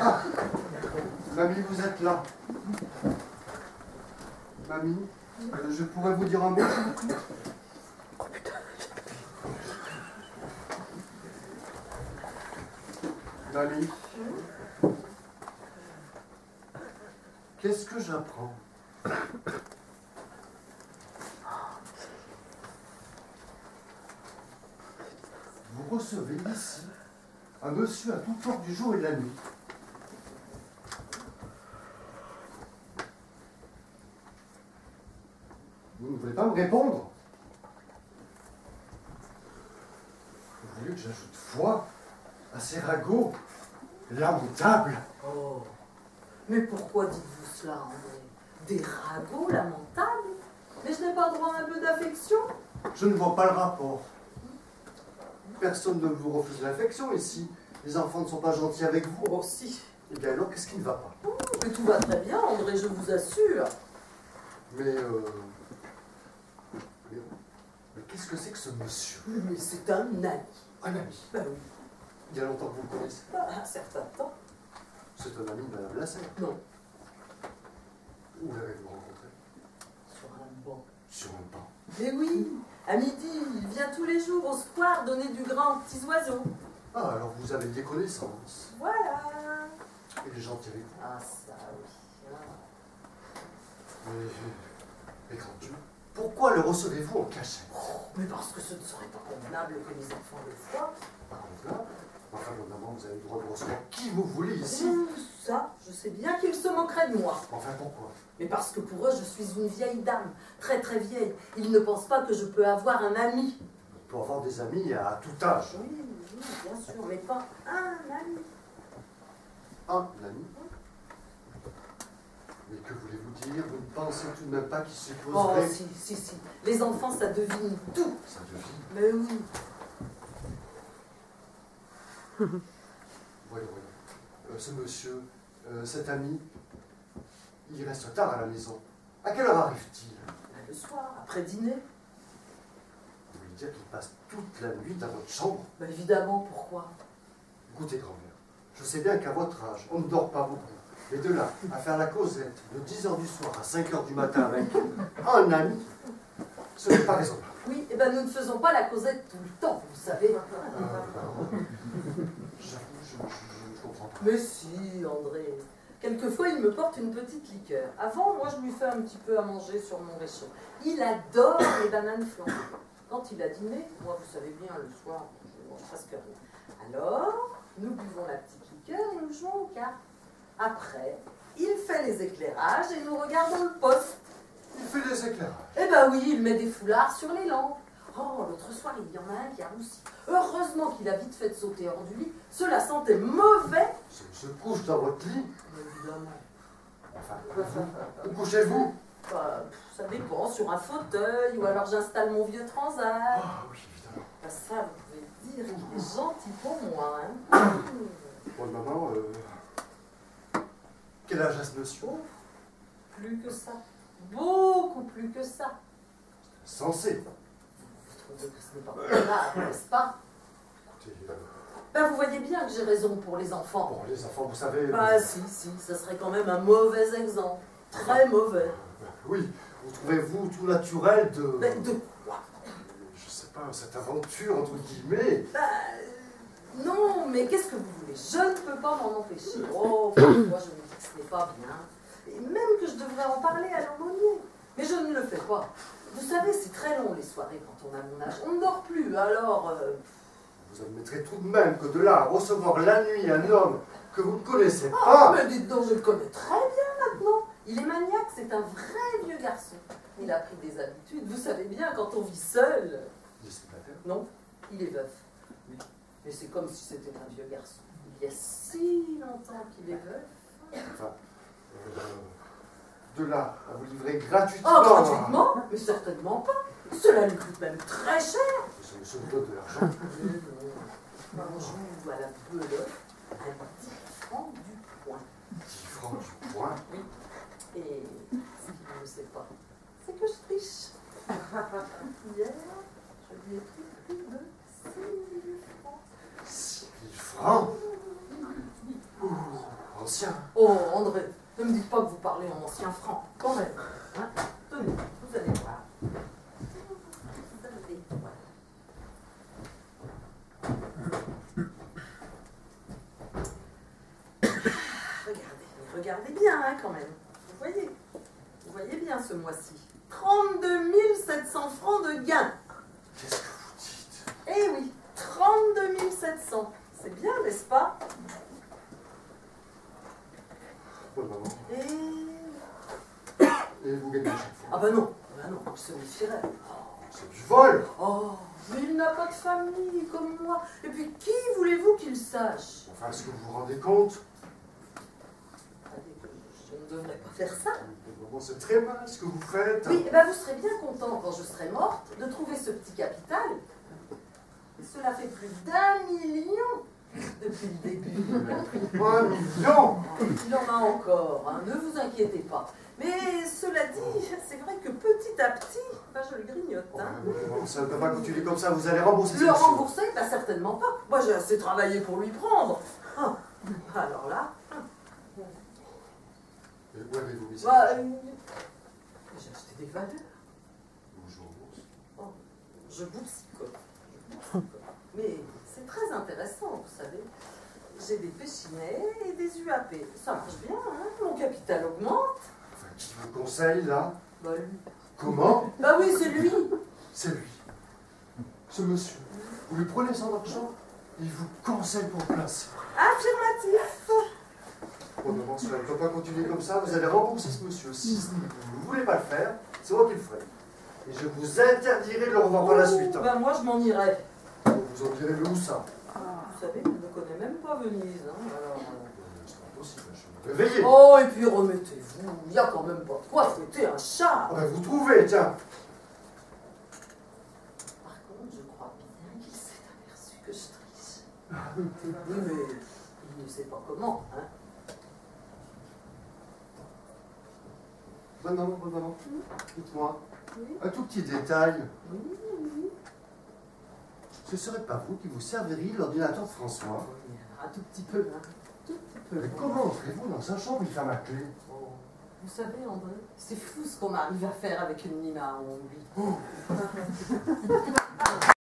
Ah, mamie, vous êtes là. Mamie, euh, je pourrais vous dire un mot. Mamie, qu'est-ce que j'apprends? Vous recevez ici un monsieur à toute heure du jour et de la nuit. Vous ne voulez pas me répondre? Vous voulez que j'ajoute foi à ces ragots lamentables. Oh, mais pourquoi dites-vous cela, André? Des ragots lamentables? Mais je n'ai pas droit à un peu d'affection? Je ne vois pas le rapport. Personne ne vous refuse l'affection ici. Les enfants ne sont pas gentils avec vous. Oh, si. Et bien alors, qu'est-ce qui ne va pas? Mais tout va très bien, André, je vous assure. Mais, euh... Mais, mais qu'est-ce que c'est que ce monsieur? Mais c'est un ami. Un ami? Ben oui, Il y a longtemps que vous le connaissez. pas un certain temps. C'est un ami de Madame Lasserre. Non, Où l'avez-vous rencontré? Sur un banc. Sur banc. Mais oui, à midi, il vient tous les jours au square donner du grain aux petits oiseaux. Ah, alors vous avez des connaissances. Voilà. Et les gens avec vous. Ah, ça, oui. Ah. Mais, mais grand Dieu, pourquoi le recevez-vous en cachette? Mais parce que ce ne serait pas convenable que les enfants le voient. Pas convenable. Enfin, normalement, vous avez le droit de recevoir qui vous voulez ici. Ça, je sais bien qu'ils se moqueraient de moi. Enfin, pourquoi? Mais parce que pour eux, je suis une vieille dame, très très vieille. Ils ne pensent pas que je peux avoir un ami. On peut avoir des amis à tout âge. Oui, oui, bien sûr, mais pas un ami. Un ami? Mais que voulez-vous dire? Vous ne pensez tout de même pas qu'il Oh, supposerait... si, si, si. Les enfants, ça devine tout. Ça devine. Mais oui. Voyons, voyons. Euh, ce monsieur, euh, cet ami, il reste tard à la maison. À quelle heure arrive-t-il? Le soir, après dîner. Vous voulez dire qu'il passe toute la nuit dans votre chambre? Ben, évidemment, pourquoi? Écoutez, grand-mère, je sais bien qu'à votre âge, on ne dort pas beaucoup. Mais de là à faire la causette de 10h du soir à 5h du matin avec un ami, ce n'est pas raisonnable. Oui, et ben nous ne faisons pas la causette tout le temps, vous savez. Euh, J'avoue, je, je- je ne comprends pas. Mais si, André. Quelquefois, il me porte une petite liqueur. Avant, moi, je lui fais un petit peu à manger sur mon réchaud. Il adore les bananes flambées. Quand il a dîné, moi, vous savez bien, le soir, je ne mange presque rien. Alors, nous buvons la petite liqueur et nous jouons aux cartes. Après, il fait les éclairages et nous regardons le poste. Il fait des éclairages. Eh ben oui, il met des foulards sur les lampes. Oh, l'autre soir, il y en a un qui a roussi. Heureusement qu'il a vite fait de sauter hors du lit. Cela sentait mauvais. Se, se couche dans votre lit. Évidemment. Enfin, vous, couchez-vous? Bah, ça dépend, sur un fauteuil, ou alors j'installe mon vieux transat. Ah oui, évidemment. Bah, ça, vous pouvez dire qu'il est gentil pour moi. Hein. Bon, maman, euh, quel âge a ce monsieur? Plus que ça. Beaucoup plus que ça. Censé. Vous trouvez que ce n'est pas grave, n'est-ce pas Écoutez, euh, Ben, vous voyez bien que j'ai raison pour les enfants. bon, les enfants, vous savez... Bah euh, si, si, ça serait quand même un mauvais exemple. Très mauvais. oui, vous trouvez-vous tout naturel de... Ben, de quoi? Je sais pas, cette aventure, entre guillemets. Euh, non, mais qu'est-ce que vous voulez? Je ne peux pas m'en empêcher. Oh, moi je me dis que ce n'est pas bien. Et même que je devrais en parler à l'aumônier. Mais je ne le fais pas. Vous savez, c'est très long les soirées quand on a mon âge. On ne dort plus, alors... euh, Vous admettrez tout de même que de là à recevoir la nuit un homme que vous ne connaissez Ah, pas... mais dites donc, je le connais très bien maintenant. Il est maniaque, c'est un vrai vieux garçon. Il a pris des habitudes. Vous savez bien, quand on vit seul... Il est célibataire. Non, il est veuf. Mais c'est comme si c'était un vieux garçon. Il y a si longtemps qu'il est veuf. Enfin, de là à vous livrer gratuitement... Oh, gratuitement Mais certainement pas. Cela lui coûte même très cher. Ce monsieur vous donne de l'argent. On joue à la belote à 10 francs du point. 10 francs du point. Et ce qu'il ne sait pas, c'est que je triche. Hier, je lui ai pris plus de 6 000 francs. 6 000 francs? Ancien. Oh, André, ne me dites pas que vous parlez en ancien franc, quand même. Hein Tenez, vous allez voir. Regardez, regardez bien hein, quand même. Vous voyez, vous voyez bien ce mois-ci. 32 700 francs de gain. Qu'est-ce que vous dites? Eh oui, 32 700. C'est bien, n'est-ce pas? Oh. Et... Et vous gagnez chaque Ah fois. bah non, ah bah non, il se méfierait. C'est du vol Oh, mais il n'a pas de famille comme moi. Et puis qui voulez-vous qu'il sache? Enfin, est-ce que vous vous rendez compte? Je ne devrais pas faire ça. Maman, c'est très mal ce que vous faites. Oui, eh ben vous serez bien content quand je serai morte de trouver ce petit capital. Cela fait plus d'un million depuis le début. Un million Il en a encore, hein, ne vous inquiétez pas. Mais cela dit, c'est vrai que petit à petit, ben, je le grignote. Hein. Ça ne peut pas continuer comme ça, vous allez rembourser Le rembourser ben, Certainement pas. Moi j'ai assez travaillé pour lui prendre. Ah, alors là, Et où avez-vous mis ça bah, euh, j'ai acheté des valeurs. Bourse Oh, je boursicote. Je très intéressant, vous savez. J'ai des péchinets et des UAP. Ça marche bien, hein mon capital augmente. Enfin, qui vous conseille, là? Bah lui. Comment? Bah oui, c'est lui. C'est lui. Ce monsieur. Vous lui prenez son argent, il vous conseille pour place. Affirmatif. Bon, maman, cela ne peut pas continuer comme ça, vous allez rembourser ce monsieur. Si vous ne voulez pas le faire, c'est moi qui le ferai. Et je vous interdirai de le revoir par la suite. hein. Bah moi, je m'en irai. Vous en direz le où ça? Vous savez, je ne connais même pas Venise. Hein, alors, euh. C'est pas possible, je vais me réveiller. Oh, et puis remettez-vous. Il n'y a quand même pas de quoi fouetter un chat. Ah ben, vous trouvez, tiens. Par contre, je crois bien qu'il s'est aperçu que je triche. Oui, mais il ne sait pas comment. Hein. Bonne maman, bonne maman. Dites-moi, Oui, un tout petit détail. oui, Ce serait pas vous qui vous serviriez l'ordinateur de François Un tout petit peu, hein. Tout petit peu. Mais comment entrez-vous dans sa chambre, il ferme la clé Oh. Vous savez, André, c'est fou ce qu'on arrive à faire avec une Nina en lui.